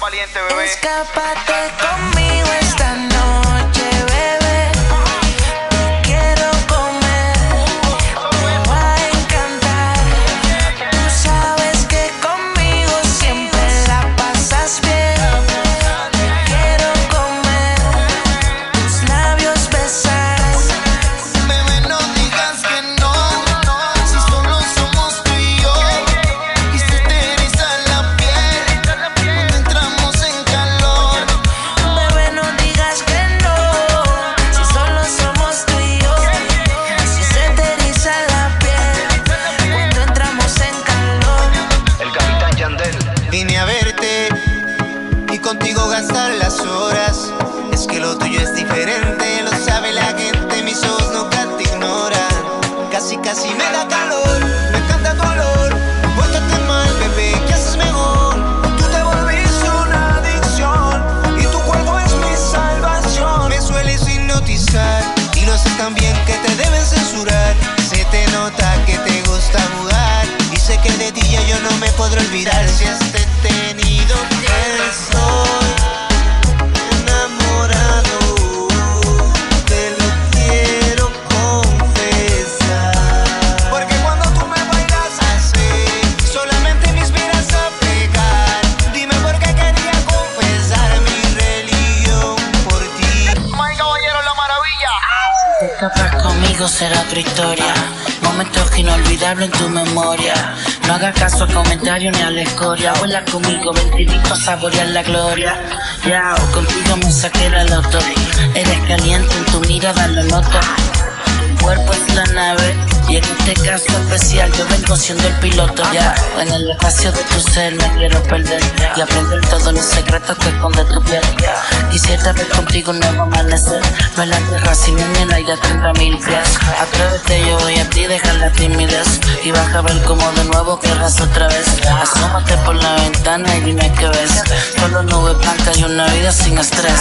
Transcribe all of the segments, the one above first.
valiente, bebé. Escápate conmigo. tuyo es diferente, lo sabe la gente, mis ojos nunca te ignoran. Casi, casi me da escapar conmigo será tu historia. Momentos inolvidables en tu memoria. No hagas caso a comentarios ni a la escoria. Vuela conmigo, ventilito a saborear la gloria. Ya, yeah, contigo me saqué la loto. Eres caliente en tu mirada, lo noto cuerpo es la nave y en este caso especial yo vengo siendo el piloto ya. En el espacio de tu ser me quiero perder y aprender todos los secretos que esconde tu piel. Quisiera ver contigo un nuevo amanecer no la tierra sino en el aire a 30 mil pies. Atrévete yo voy a ti deja la timidez y vas a ver como de nuevo querrás otra vez. Asómate por la ventana y dime qué ves. Solo nubes blancas y una vida sin estrés.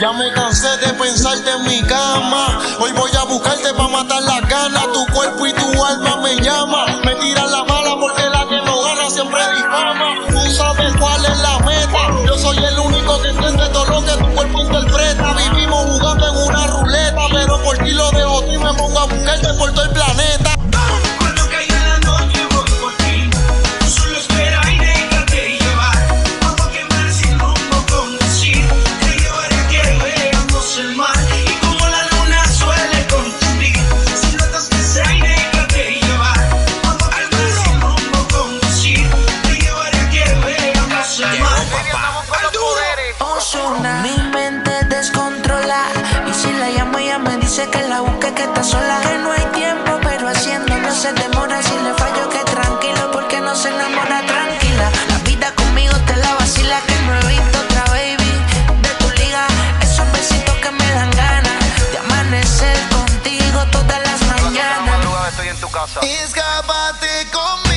Ya me cansé de pensarte en mi cama. Hoy voy que está sola, que no hay tiempo, pero haciendo no se demora. Si le fallo, que tranquilo, porque no se enamora tranquila. La vida conmigo te la vacila, que no he visto otra baby de tu liga. Esos besitos que me dan ganas de amanecer contigo todas las mañanas. Estoy en tu casa. Conmigo.